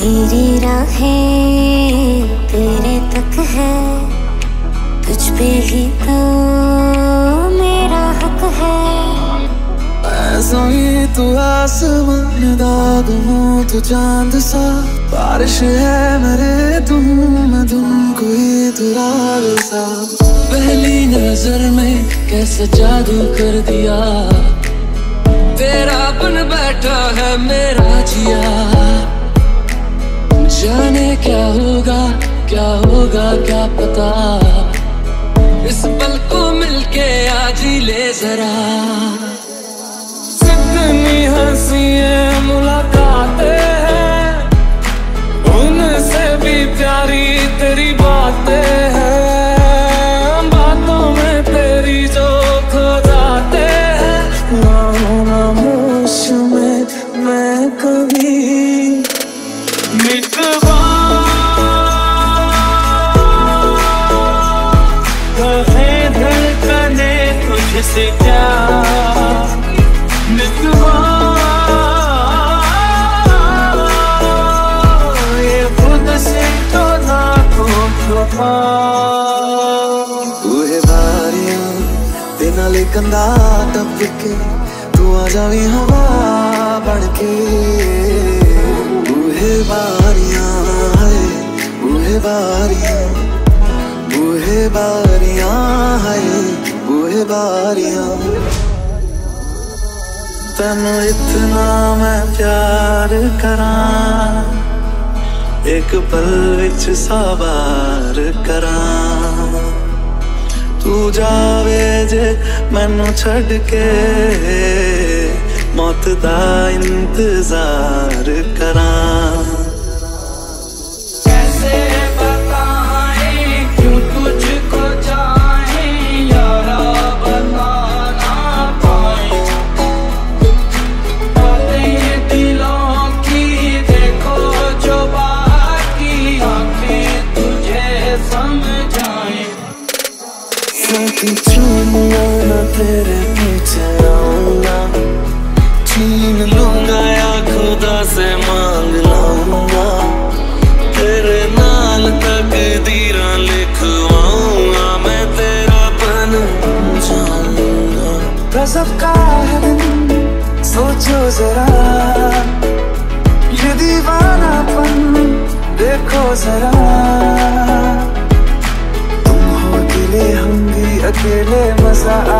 मेरी राहें तेरे तक है। कुछ पे ही तो मेरा हक है। ऐसा ही तू आसमान दाग हूँ, तू चाँद सा। बारिश है मेरे तुम मैं तुम कोई तू राग सा। पहली नज़र में कैसे जादू कर दिया। क्या होगा क्या होगा, क्या पता? इस पल को मिलके आज ही ले जरा। कितनी हँसी ਵਫਾ ਤੂੰ ਹੈ ਵਾਰਿਆ ਤੇ ਨਾਲੇ ਕੰਦਾ ਟੱਪ ਕੇ ਤੂੰ ਆ ਜਾਵੇਂ ਹਵਾ ਬਣ ਕੇ। ਤੂੰ ਹੈ ਵਾਰਿਆ ਤੂੰ ਹੈ ਵਾਰਿਆ ਤੂੰ ਹੈ ਵਾਰਿਆ ਹੈ ਤੂੰ ਹੈ ਵਾਰਿਆ। ਤੈਨੂੰ ਇਤਨਾ ਮੈਂ ਪਿਆਰ ਕਰਾਂ। ਇੱਕ ਪਲ ਵਿੱਚ ਸਵਾਰ ਕਰਾਂ। ਤੂੰ ਜਾਵੇ ਜੇ ਮੈਨੂੰ ਛੱਡ ਕੇ, ਮੌਤ ਦਾ ਇੰਤਜ਼ਾਰ ਕਰਾਂ। ना तेरे पीछे आऊँगा छीन लूँगा या अकेले मजा